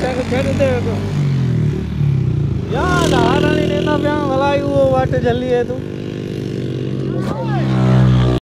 देवे असांखे दे वेठो यार हारणी पिया भलाई उहो वाट जली है तूं?